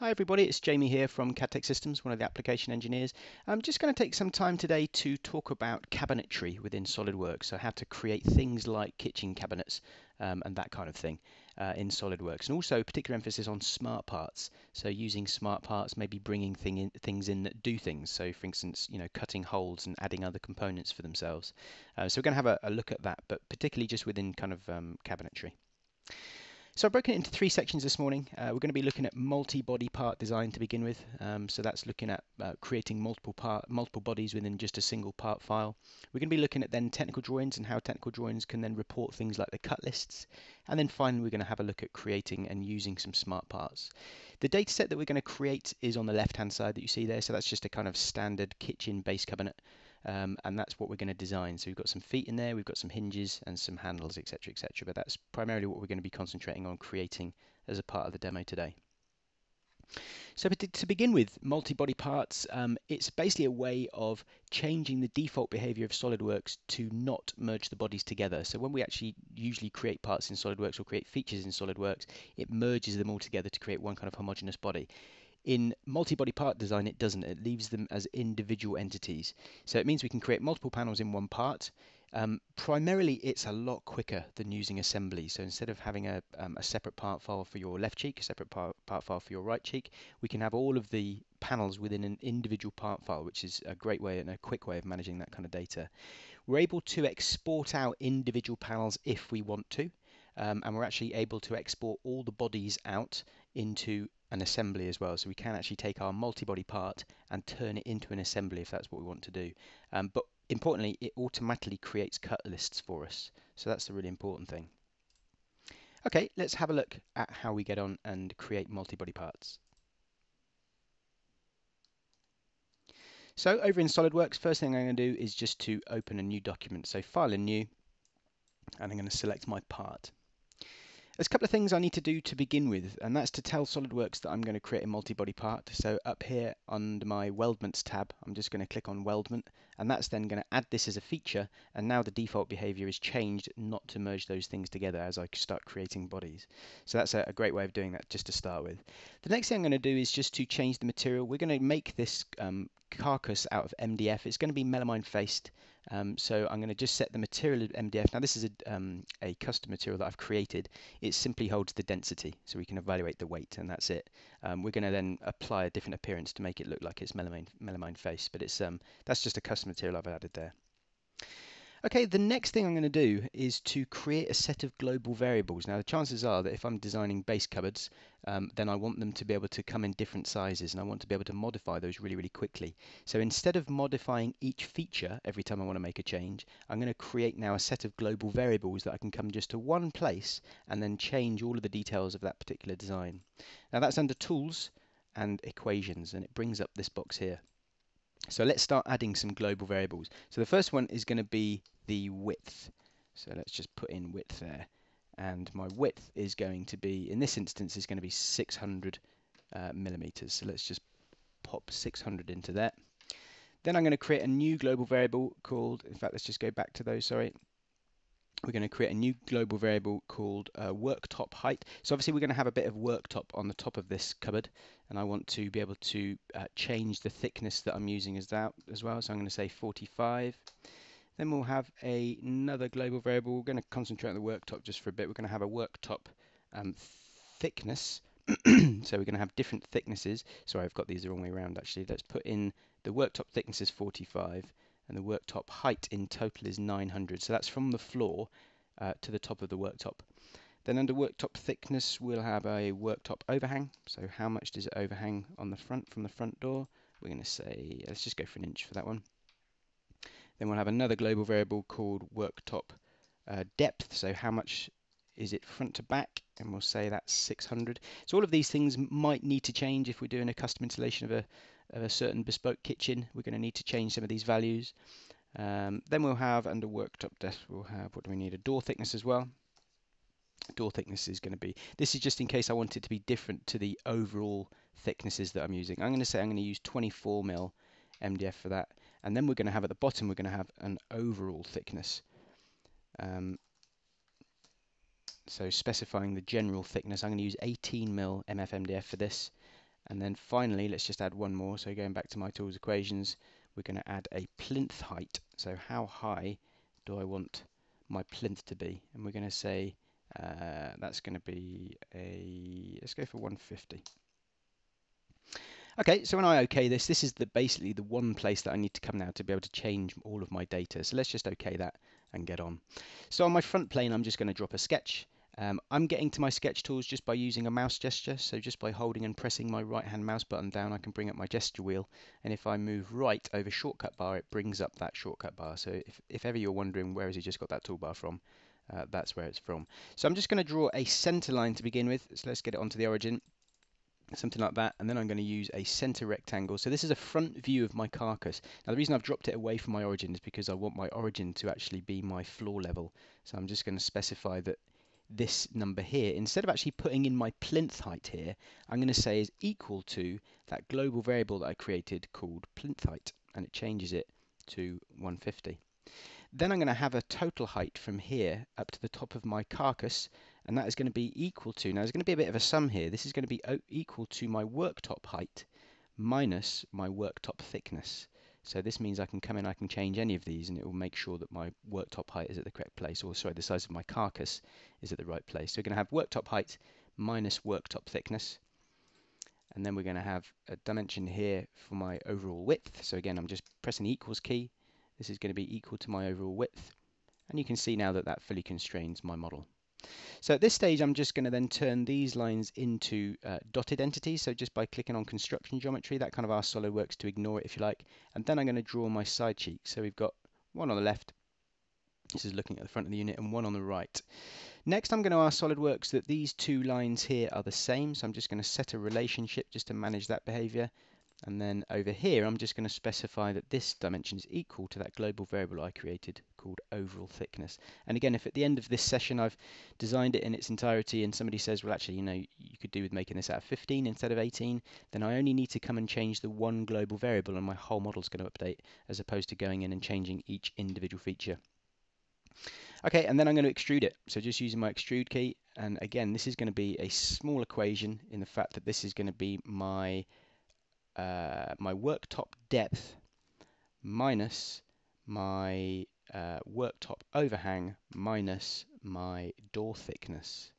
Hi everybody, it's Jamie here from Cadtek Systems, one of the application engineers. I'm just going to take some time today to talk about cabinetry within SolidWorks, so how to create things like kitchen cabinets um, and that kind of thing uh, in SolidWorks, and also particular emphasis on smart parts. So using smart parts, maybe bringing thing in, things in that do things. So for instance, you know, cutting holes and adding other components for themselves. Uh, so we're going to have a, a, look at that, but particularly just within kind of um, cabinetry. So I've broken it into three sections this morning. Uh, we're going to be looking at multi-body part design to begin with. Um, so that's looking at uh, creating multiple part, multiple bodies within just a single part file. We're going to be looking at then technical drawings and how technical drawings can then report things like the cut lists. And then finally, we're going to have a look at creating and using some smart parts. The data set that we're going to create is on the left-hand side that you see there. So that's just a kind of standard kitchen base cabinet um, and that's what we're going to design. So we've got some feet in there, we've got some hinges and some handles, etc., etc. But that's primarily what we're going to be concentrating on creating as a part of the demo today. So to begin with, multi-body parts, um, it's basically a way of changing the default behavior of SolidWorks to not merge the bodies together. So when we actually usually create parts in SolidWorks or create features in SolidWorks, it merges them all together to create one kind of homogeneous body. In multi-body part design, it doesn't. It leaves them as individual entities. So it means we can create multiple panels in one part. Um, primarily, it's a lot quicker than using assembly. So instead of having a, um, a separate part file for your left cheek, a separate part, part file for your right cheek, we can have all of the panels within an individual part file, which is a great way and a quick way of managing that kind of data. We're able to export out individual panels if we want to. Um, and we're actually able to export all the bodies out into an assembly as well. So we can actually take our multi-body part and turn it into an assembly if that's what we want to do. Um, but importantly, it automatically creates cut lists for us. So that's the really important thing. Okay, let's have a look at how we get on and create multi-body parts. So over in SolidWorks, first thing I'm going to do is just to open a new document. So File and New, and I'm going to select my part. There's a couple of things I need to do to begin with, and that's to tell SolidWorks that I'm going to create a multi-body part. So up here under my Weldments tab, I'm just going to click on Weldment, and that's then going to add this as a feature, and now the default behavior is changed not to merge those things together as I start creating bodies. So that's a, a great way of doing that just to start with. The next thing I'm going to do is just to change the material. We're going to make this um, carcass out of MDF. It's going to be melamine faced. Um, so I'm going to just set the material MDF. Now this is a, um, a custom material that I've created. It simply holds the density, so we can evaluate the weight, and that's it. Um, we're going to then apply a different appearance to make it look like it's melamine, melamine face, but it's um, that's just a custom material I've added there. Okay, the next thing I'm going to do is to create a set of global variables. Now the chances are that if I'm designing base cupboards, um, then I want them to be able to come in different sizes and I want to be able to modify those really, really quickly. So instead of modifying each feature every time I want to make a change, I'm going to create now a set of global variables that I can come just to one place and then change all of the details of that particular design. Now that's under Tools and Equations and it brings up this box here. So let's start adding some global variables. So the first one is going to be the width. So let's just put in width there. And my width is going to be, in this instance, is going to be 600 uh, millimeters. So let's just pop 600 into that. Then I'm going to create a new global variable called, in fact, let's just go back to those, sorry we're going to create a new global variable called uh, worktop height. So obviously we're going to have a bit of worktop on the top of this cupboard and I want to be able to uh, change the thickness that I'm using as that as well. So I'm going to say 45. Then we'll have a, another global variable. We're going to concentrate on the worktop just for a bit. We're going to have a worktop um, thickness. so we're going to have different thicknesses. Sorry, I've got these the wrong way around actually. Let's put in the worktop thickness is 45 and the worktop height in total is 900. So that's from the floor uh, to the top of the worktop. Then under worktop thickness, we'll have a worktop overhang. So how much does it overhang on the front from the front door? We're going to say, let's just go for an inch for that one. Then we'll have another global variable called worktop uh, depth. So how much is it front to back? And we'll say that's 600. So all of these things might need to change if we're doing a custom installation of a, of a certain bespoke kitchen, we're going to need to change some of these values. Um, then we'll have under worktop depth, we'll have what do we need? A door thickness as well. Door thickness is going to be, this is just in case I want it to be different to the overall thicknesses that I'm using. I'm going to say I'm going to use 24 mil MDF for that. And then we're going to have at the bottom, we're going to have an overall thickness. Um, so specifying the general thickness, I'm going to use 18 mil MF MDF for this And then finally, let's just add one more. So going back to my tools equations, we're going to add a plinth height. So how high do I want my plinth to be? And we're going to say uh, that's going to be a, let's go for 150. Okay, so when I OK this, this is the basically the one place that I need to come now to be able to change all of my data. So let's just OK that and get on. So on my front plane, I'm just going to drop a sketch. Um, I'm getting to my sketch tools just by using a mouse gesture. So just by holding and pressing my right hand mouse button down, I can bring up my gesture wheel. And if I move right over shortcut bar, it brings up that shortcut bar. So if, if ever you're wondering where has he just got that toolbar from, uh, that's where it's from. So I'm just going to draw a center line to begin with. So let's get it onto the origin something like that and then I'm going to use a center rectangle so this is a front view of my carcass now the reason I've dropped it away from my origin is because I want my origin to actually be my floor level so I'm just going to specify that this number here. Instead of actually putting in my plinth height here I'm going to say is equal to that global variable that I created called plinth height and it changes it to 150 then I'm going to have a total height from here up to the top of my carcass and that is going to be equal to, now there's going to be a bit of a sum here, this is going to be equal to my worktop height minus my worktop thickness. So this means I can come in, I can change any of these and it will make sure that my worktop height is at the correct place, or sorry, the size of my carcass is at the right place. So we're going to have worktop height minus worktop thickness. And then we're going to have a dimension here for my overall width. So again, I'm just pressing the equals key. This is going to be equal to my overall width. And you can see now that that fully constrains my model. So at this stage, I'm just going to then turn these lines into uh, dotted entities. So just by clicking on construction geometry, that kind of asks SolidWorks to ignore it if you like. And then I'm going to draw my side cheeks. So we've got one on the left. This is looking at the front of the unit and one on the right. Next, I'm going to ask SolidWorks that these two lines here are the same. So I'm just going to set a relationship just to manage that behavior. And then over here, I'm just going to specify that this dimension is equal to that global variable I created called overall thickness. And again, if at the end of this session I've designed it in its entirety and somebody says, well, actually, you know, you could do with making this out of 15 instead of 18, then I only need to come and change the one global variable and my whole model is going to update as opposed to going in and changing each individual feature. Okay, and then I'm going to extrude it. So just using my extrude key, and again, this is going to be a small equation in the fact that this is going to be my uh, my worktop depth minus my uh, worktop overhang minus my door thickness.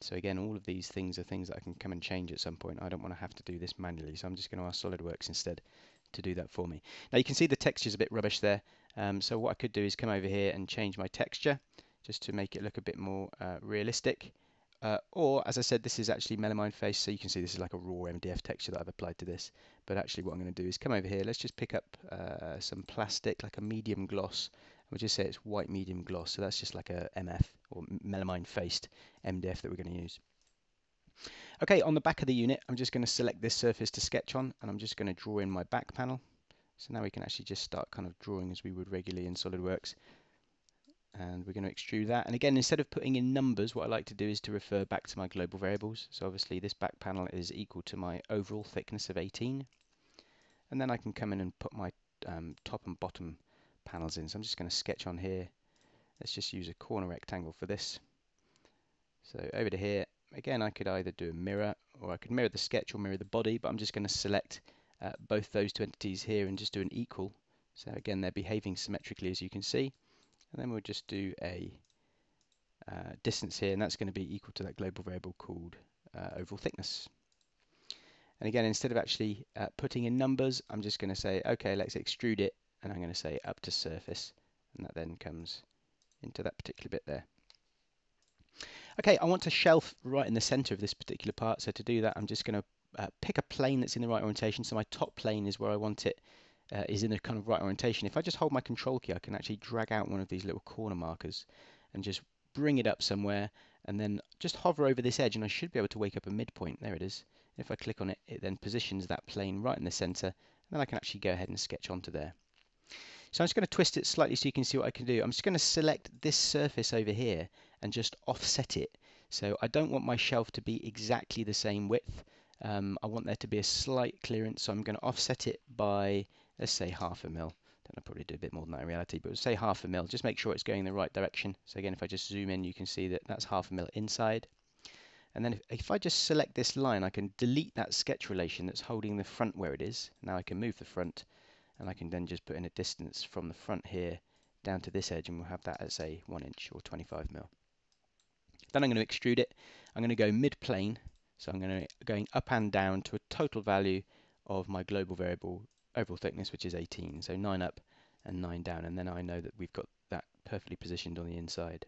So again, all of these things are things that I can come and change at some point. I don't want to have to do this manually, so I'm just going to ask SolidWorks instead to do that for me. Now you can see the texture is a bit rubbish there. Um, so what I could do is come over here and change my texture just to make it look a bit more uh, realistic. Uh, or, as I said, this is actually melamine face, so you can see this is like a raw MDF texture that I've applied to this. But actually what I'm going to do is come over here, let's just pick up uh, some plastic, like a medium gloss. We'll just say it's white medium gloss, so that's just like a MF, or melamine faced MDF that we're going to use. Okay, on the back of the unit, I'm just going to select this surface to sketch on, and I'm just going to draw in my back panel. So now we can actually just start kind of drawing as we would regularly in SolidWorks and we're going to extrude that. And again, instead of putting in numbers, what I like to do is to refer back to my global variables. So obviously this back panel is equal to my overall thickness of 18. And then I can come in and put my um, top and bottom panels in. So I'm just going to sketch on here. Let's just use a corner rectangle for this. So over to here, again, I could either do a mirror or I could mirror the sketch or mirror the body, but I'm just going to select uh, both those two entities here and just do an equal. So again, they're behaving symmetrically as you can see and then we'll just do a uh, distance here and that's going to be equal to that global variable called uh, overall thickness. And again, instead of actually uh, putting in numbers, I'm just going to say, okay, let's extrude it, and I'm going to say up to surface, and that then comes into that particular bit there. Okay, I want a shelf right in the center of this particular part, so to do that, I'm just going to uh, pick a plane that's in the right orientation. So my top plane is where I want it uh, is in the kind of right orientation. If I just hold my control key, I can actually drag out one of these little corner markers and just bring it up somewhere and then just hover over this edge and I should be able to wake up a midpoint. There it is. If I click on it, it then positions that plane right in the center and then I can actually go ahead and sketch onto there. So I'm just going to twist it slightly so you can see what I can do. I'm just going to select this surface over here and just offset it. So I don't want my shelf to be exactly the same width. Um, I want there to be a slight clearance, so I'm going to offset it by let's say half a mil. Then I'll probably do a bit more than that in reality, but we'll say half a mil. Just make sure it's going in the right direction. So again, if I just zoom in, you can see that that's half a mil inside. And then if, if, I just select this line, I can delete that sketch relation that's holding the front where it is. Now I can move the front and I can then just put in a distance from the front here down to this edge and we'll have that as a 1 inch or 25 mil. Then I'm going to extrude it. I'm going to go mid-plane, so I'm going to going up and down to a total value of my global variable overall thickness, which is 18. So 9 up and 9 down, and then I know that we've got that perfectly positioned on the inside.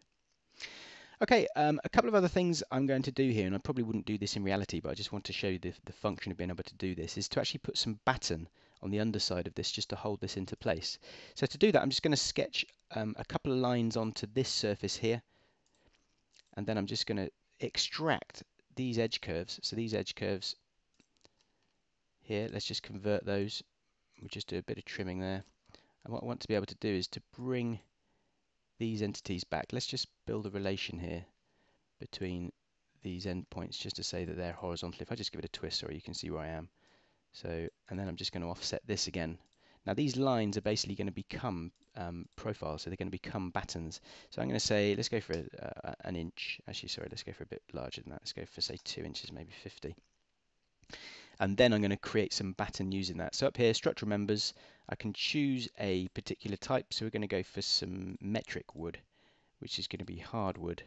Okay, um, a couple of other things I'm going to do here, and I probably wouldn't do this in reality, but I just want to show you the, the function of being able to do this, is to actually put some batten on the underside of this just to hold this into place. So to do that, I'm just going to sketch um, a couple of lines onto this surface here, and then I'm just going to extract these edge curves. So these edge curves here, let's just convert those. We'll just do a bit of trimming there. And what I want to be able to do is to bring these entities back. Let's just build a relation here between these endpoints just to say that they're horizontal. If I just give it a twist, sorry, you can see where I am. So, and then I'm just going to offset this again. Now these lines are basically going to become um, profiles, so they're going to become battens. So I'm going to say, let's go for a, uh, an inch. Actually, sorry, let's go for a bit larger than that. Let's go for say two inches, maybe 50. And then I'm going to create some batten using that. So up here, structural members, I can choose a particular type. So we're going to go for some metric wood, which is going to be hardwood.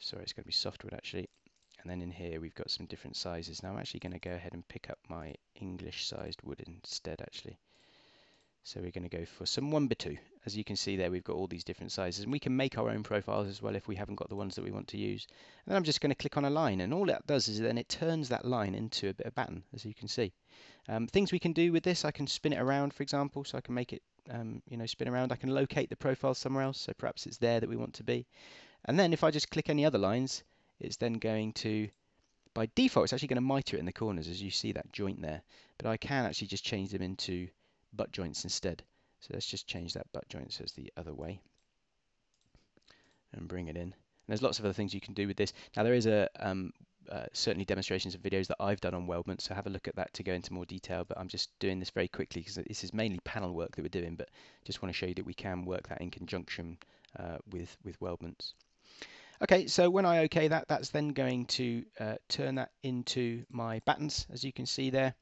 Sorry, it's going to be softwood actually. And then in here we've got some different sizes. Now I'm actually going to go ahead and pick up my English sized wood instead actually. So we're going to go for some 1x2. As you can see there, we've got all these different sizes. And we can make our own profiles as well if we haven't got the ones that we want to use. And then I'm just going to click on a line. And all that does is then it turns that line into a bit of batten, as you can see. Um, things we can do with this, I can spin it around, for example, so I can make it, um, you know, spin around. I can locate the profile somewhere else, so perhaps it's there that we want to be. And then if I just click any other lines, it's then going to, by default, it's actually going to miter it in the corners, as you see that joint there. But I can actually just change them into butt joints instead. So let's just change that butt joints as the other way and bring it in. And there's lots of other things you can do with this. Now there is a um, uh, certainly demonstrations of videos that I've done on weldment, so have a look at that to go into more detail. But I'm just doing this very quickly because this is mainly panel work that we're doing, but just want to show you that we can work that in conjunction uh, with with weldments. Okay, so when I OK that, that's then going to uh, turn that into my battens, as you can see there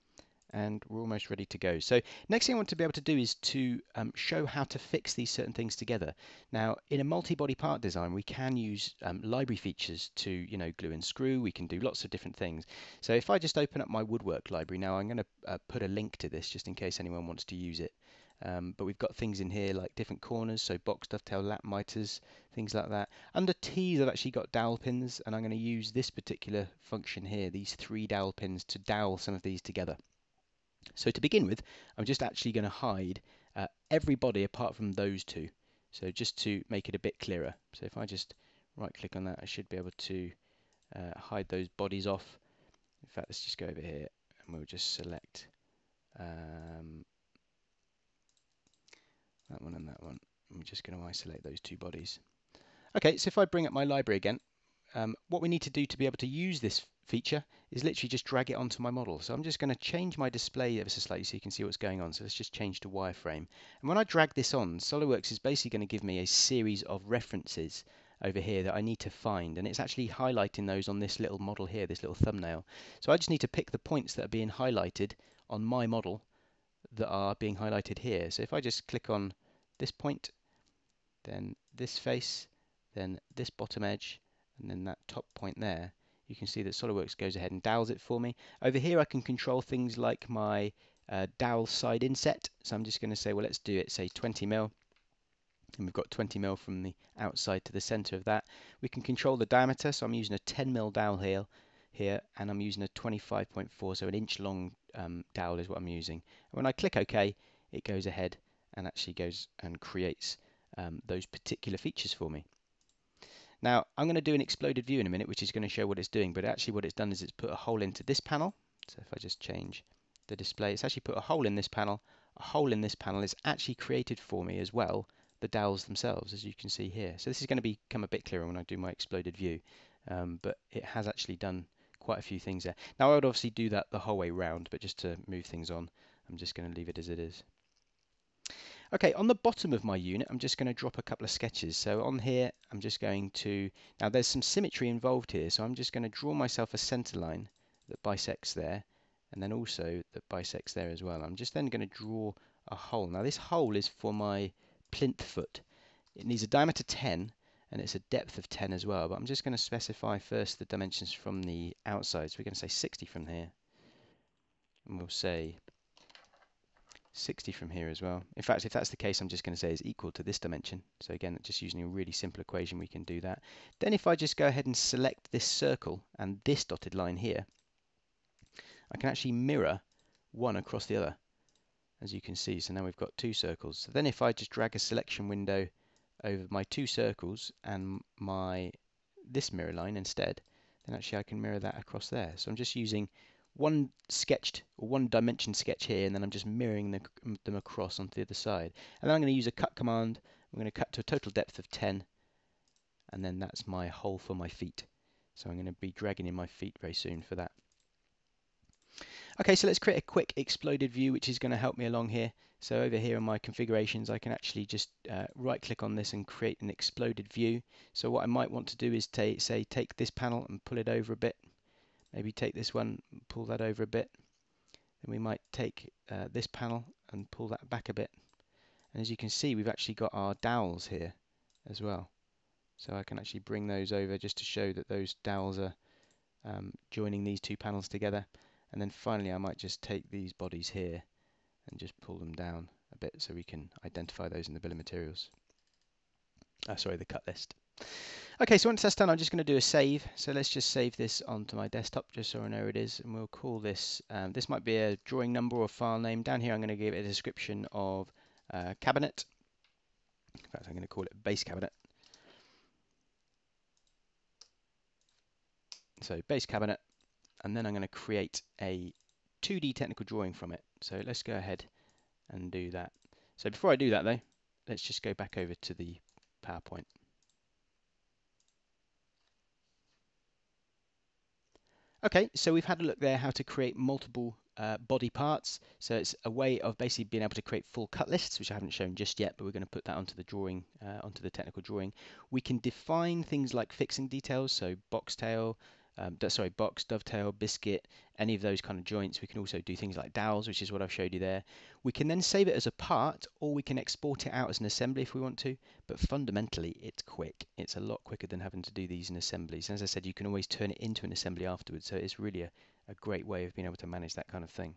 and we're almost ready to go. So next thing I want to be able to do is to um, show how to fix these certain things together. Now in a multi-body part design we can use um, library features to you know glue and screw, we can do lots of different things. So if I just open up my woodwork library now I'm going to uh, put a link to this just in case anyone wants to use it. Um, but we've got things in here like different corners, so box dovetail lap miters, things like that. Under T's I've actually got dowel pins and I'm going to use this particular function here, these three dowel pins to dowel some of these together. So to begin with, I'm just actually going to hide uh, everybody apart from those two. So just to make it a bit clearer. So if I just right click on that, I should be able to uh, hide those bodies off. In fact, let's just go over here and we'll just select um, that one and that one. I'm just going to isolate those two bodies. Okay, so if I bring up my library again, um, what we need to do to be able to use this feature is literally just drag it onto my model. So I'm just going to change my display ever so slightly so you can see what's going on. So let's just change to wireframe. And when I drag this on, SOLIDWORKS is basically going to give me a series of references over here that I need to find and it's actually highlighting those on this little model here, this little thumbnail. So I just need to pick the points that are being highlighted on my model that are being highlighted here. So if I just click on this point, then this face, then this bottom edge, and then that top point there, you can see that SOLIDWORKS goes ahead and dowels it for me. Over here I can control things like my uh, dowel side inset. So I'm just going to say, well, let's do it, say 20 mil. And we've got 20 mil from the outside to the center of that. We can control the diameter. So I'm using a 10 mil dowel here, here and I'm using a 25.4, so an inch long um, dowel is what I'm using. And when I click OK, it goes ahead and actually goes and creates um, those particular features for me. Now I'm going to do an exploded view in a minute which is going to show what it's doing but actually what it's done is it's put a hole into this panel. So if I just change the display it's actually put a hole in this panel. A hole in this panel is actually created for me as well the dowels themselves as you can see here. So this is going to become a bit clearer when I do my exploded view um, but it has actually done quite a few things there. Now I would obviously do that the whole way round but just to move things on I'm just going to leave it as it is Okay, on the bottom of my unit, I'm just going to drop a couple of sketches. So on here, I'm just going to, now there's some symmetry involved here, so I'm just going to draw myself a center line that bisects there, and then also that bisects there as well. I'm just then going to draw a hole. Now this hole is for my plinth foot. It needs a diameter 10, and it's a depth of 10 as well, but I'm just going to specify first the dimensions from the outside. So we're going to say 60 from here, and we'll say 60 from here as well. In fact, if that's the case, I'm just going to say is equal to this dimension. So again, just using a really simple equation, we can do that. Then if I just go ahead and select this circle and this dotted line here, I can actually mirror one across the other, as you can see. So now we've got two circles. So then if I just drag a selection window over my two circles and my this mirror line instead, then actually I can mirror that across there. So I'm just using one sketched one dimension sketch here and then I'm just mirroring the, them across onto the other side. And then I'm going to use a cut command. I'm going to cut to a total depth of 10 and then that's my hole for my feet. So I'm going to be dragging in my feet very soon for that. Okay, so let's create a quick exploded view which is going to help me along here. So over here in my configurations I can actually just uh, right click on this and create an exploded view. So what I might want to do is say take this panel and pull it over a bit maybe take this one, pull that over a bit. Then we might take uh, this panel and pull that back a bit. And as you can see, we've actually got our dowels here as well. So I can actually bring those over just to show that those dowels are um, joining these two panels together. And then finally, I might just take these bodies here and just pull them down a bit so we can identify those in the bill of materials. Uh, sorry, the cut list. Okay, so once that's done, I'm just going to do a save. So let's just save this onto my desktop just so I know it is. And we'll call this, um, this might be a drawing number or file name. Down here, I'm going to give it a description of uh, cabinet. In fact, I'm going to call it base cabinet. So base cabinet, and then I'm going to create a 2D technical drawing from it. So let's go ahead and do that. So before I do that though, let's just go back over to the PowerPoint. Okay, so we've had a look there how to create multiple uh, body parts. So it's a way of basically being able to create full cut lists, which I haven't shown just yet, but we're going to put that onto the drawing, uh, onto the technical drawing. We can define things like fixing details, so box tail, um, sorry, box, dovetail, biscuit, any of those kind of joints. We can also do things like dowels, which is what I've showed you there. We can then save it as a part, or we can export it out as an assembly if we want to, but fundamentally it's quick. It's a lot quicker than having to do these in assemblies. And as I said, you can always turn it into an assembly afterwards, so it's really a, a great way of being able to manage that kind of thing.